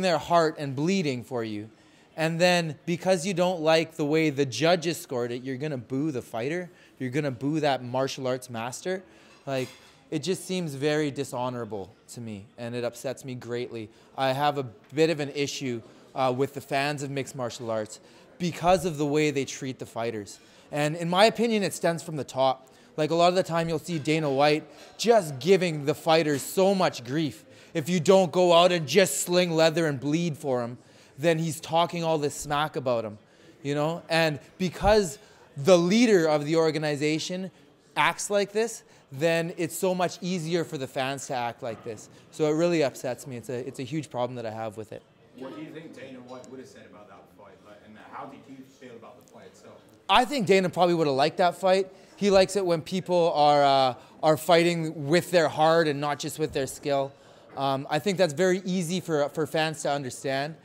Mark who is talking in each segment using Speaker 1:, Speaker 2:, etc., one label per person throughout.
Speaker 1: their heart and bleeding for you. And then because you don't like the way the judges scored it, you're gonna boo the fighter. You're gonna boo that martial arts master. Like it just seems very dishonorable to me, and it upsets me greatly. I have a bit of an issue uh, with the fans of mixed martial arts because of the way they treat the fighters. And in my opinion, it stems from the top. Like a lot of the time, you'll see Dana White just giving the fighters so much grief. If you don't go out and just sling leather and bleed for him, then he's talking all this smack about him, you know? And because the leader of the organization acts like this, then it's so much easier for the fans to act like this. So it really upsets me. It's a, it's a huge problem that I have with it.
Speaker 2: What do you think Dana White would have said about that fight? Like, and how did you feel about the fight itself?
Speaker 1: I think Dana probably would have liked that fight. He likes it when people are, uh, are fighting with their heart and not just with their skill. Um, I think that's very easy for, for fans to understand.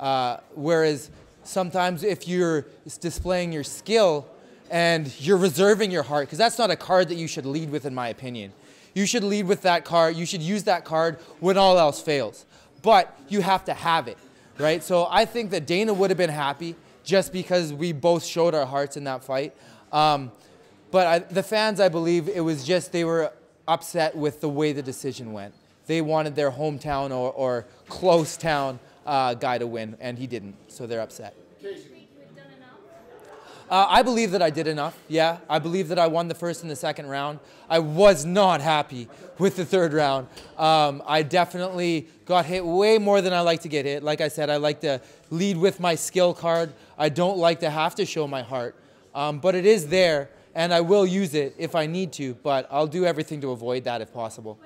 Speaker 1: Uh, whereas sometimes if you're displaying your skill and you're reserving your heart, because that's not a card that you should lead with, in my opinion. You should lead with that card. You should use that card when all else fails. But you have to have it, right? So I think that Dana would have been happy just because we both showed our hearts in that fight. Um, but I, the fans, I believe, it was just they were upset with the way the decision went. They wanted their hometown or, or close town uh, guy to win, and he didn't, so they're upset. Uh, I believe that I did enough. Yeah, I believe that I won the first and the second round. I was not happy with the third round. Um, I definitely got hit way more than I like to get hit. Like I said, I like to lead with my skill card. I don't like to have to show my heart, um, but it is there, and I will use it if I need to. But I'll do everything to avoid that if possible.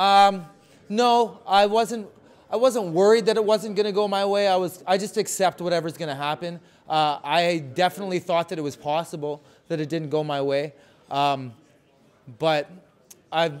Speaker 1: Um, no, I wasn't. I wasn't worried that it wasn't going to go my way. I was. I just accept whatever's going to happen. Uh, I definitely thought that it was possible that it didn't go my way, um, but I.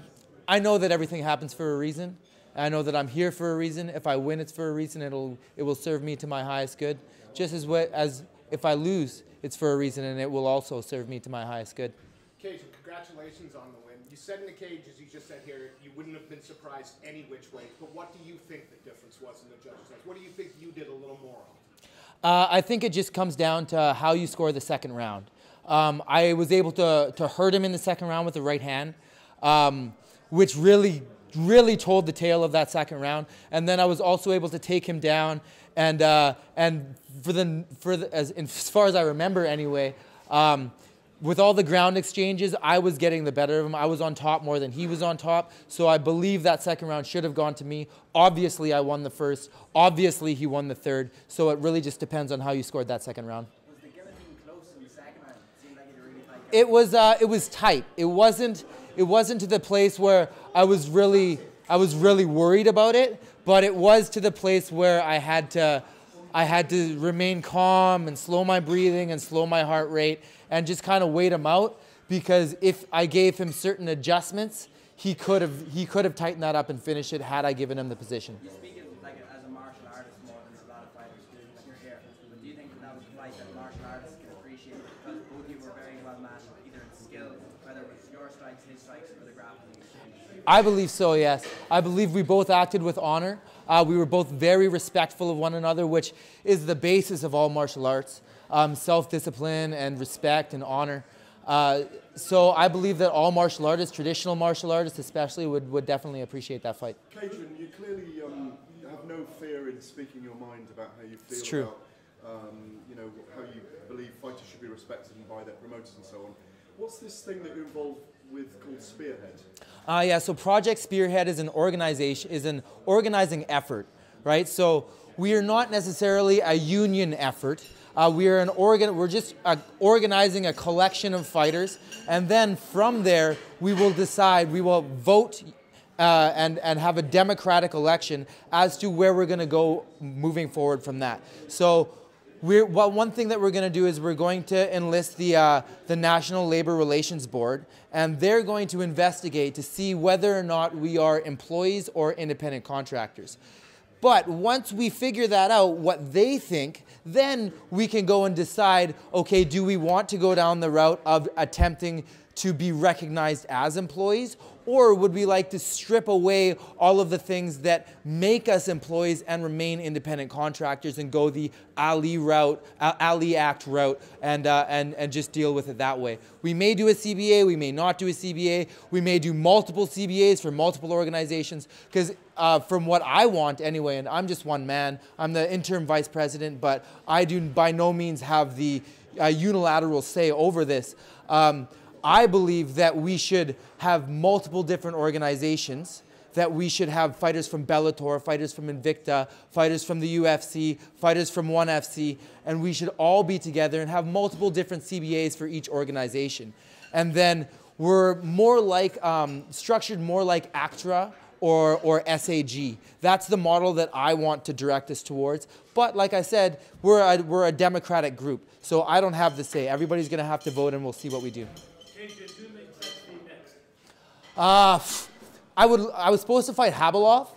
Speaker 1: I know that everything happens for a reason. I know that I'm here for a reason. If I win, it's for a reason. It'll. It will serve me to my highest good. Just as as if I lose, it's for a reason, and it will also serve me to my highest good.
Speaker 3: Cage, congratulations on the win. You said in the cage, as you just said here, you wouldn't have been surprised any which way. But what do you think the difference was in the judges' eyes? What do you think you did a little more on?
Speaker 1: Uh, I think it just comes down to how you score the second round. Um, I was able to, to hurt him in the second round with the right hand, um, which really, really told the tale of that second round. And then I was also able to take him down. And, uh, and for the, for the, as, as far as I remember anyway, um, with all the ground exchanges, I was getting the better of him. I was on top more than he was on top. So I believe that second round should have gone to me. Obviously, I won the first. Obviously, he won the third. So it really just depends on how you scored that second round.
Speaker 4: Was the guillotine close in the second round? It seemed like it really tight.
Speaker 1: It was uh, it was tight. It wasn't it wasn't to the place where I was really I was really worried about it, but it was to the place where I had to I had to remain calm and slow my breathing and slow my heart rate and just kind of wait him out because if I gave him certain adjustments, he could have he could have tightened that up and finished it had I given him the position.
Speaker 4: You speak like as a martial artist more than a lot of fighters do when you're here. But do you think that, that was a fight that martial artists can appreciate because both of you were very well matched, either in skill, whether it was your strikes, his strikes, or the grappling exchange?
Speaker 1: I believe so, yes. I believe we both acted with honor. Uh, we were both very respectful of one another, which is the basis of all martial arts um, self discipline and respect and honor. Uh, so I believe that all martial artists, traditional martial artists especially, would, would definitely appreciate that fight.
Speaker 5: Kajan, you clearly um, have no fear in speaking your mind about how you feel
Speaker 1: It's true.
Speaker 5: about, um, you know, how you believe fighters should be respected and by their promoters and so on. What's this thing that you're involved with called Spearhead?
Speaker 1: Uh, yeah, so Project Spearhead is an organization, is an organizing effort, right? So we are not necessarily a union effort. Uh, we are an organ. We're just uh, organizing a collection of fighters, and then from there we will decide. We will vote uh, and and have a democratic election as to where we're going to go moving forward from that. So. We're, well, one thing that we're going to do is we're going to enlist the, uh, the National Labor Relations Board, and they're going to investigate to see whether or not we are employees or independent contractors. But once we figure that out, what they think, then we can go and decide okay, do we want to go down the route of attempting to be recognized as employees? Or would we like to strip away all of the things that make us employees and remain independent contractors and go the Ali route, uh, Ali Act route, and, uh, and, and just deal with it that way? We may do a CBA, we may not do a CBA, we may do multiple CBAs for multiple organizations, because uh, from what I want anyway, and I'm just one man, I'm the interim vice president, but I do by no means have the uh, unilateral say over this. Um, I believe that we should have multiple different organizations, that we should have fighters from Bellator, fighters from Invicta, fighters from the UFC, fighters from ONE FC, and we should all be together and have multiple different CBAs for each organization. And then we're more like, um, structured more like ACTRA or, or SAG. That's the model that I want to direct us towards. But like I said, we're a, we're a democratic group, so I don't have the say. Everybody's going to have to vote, and we'll see what we do. Uh, I would. I was supposed to fight Khabilov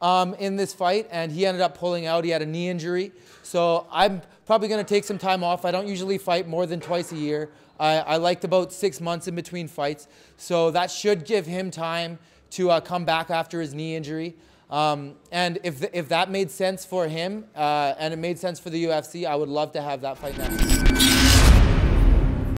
Speaker 1: um, in this fight, and he ended up pulling out. He had a knee injury, so I'm probably going to take some time off. I don't usually fight more than twice a year. I, I liked about six months in between fights, so that should give him time to uh, come back after his knee injury. Um, and if, if that made sense for him uh, and it made sense for the UFC, I would love to have that fight next.